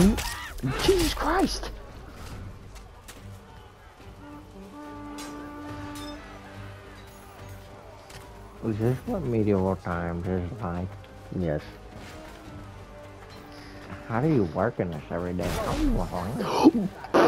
Jesus Christ! Is this what medieval times is like? Yes. How do you work in this every day? How do you work?